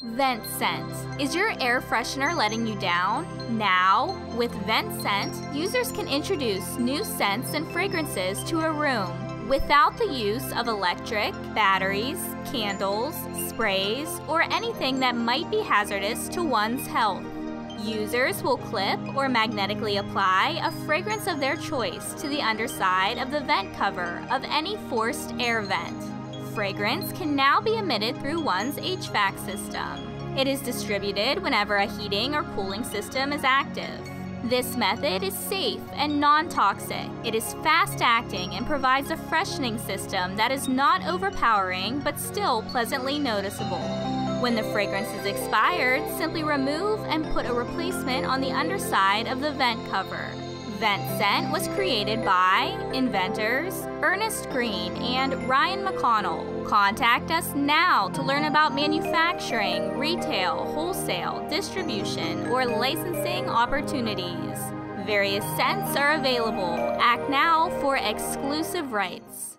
Vent Scent. Is your air freshener letting you down? Now, with Vent Scent, users can introduce new scents and fragrances to a room without the use of electric, batteries, candles, sprays, or anything that might be hazardous to one's health. Users will clip or magnetically apply a fragrance of their choice to the underside of the vent cover of any forced air vent fragrance can now be emitted through one's HVAC system. It is distributed whenever a heating or cooling system is active. This method is safe and non toxic. It is fast acting and provides a freshening system that is not overpowering but still pleasantly noticeable. When the fragrance is expired, simply remove and put a replacement on the underside of the vent cover. Vent Scent was created by inventors Ernest Green and Ryan McConnell. Contact us now to learn about manufacturing, retail, wholesale, distribution, or licensing opportunities. Various scents are available. Act now for exclusive rights.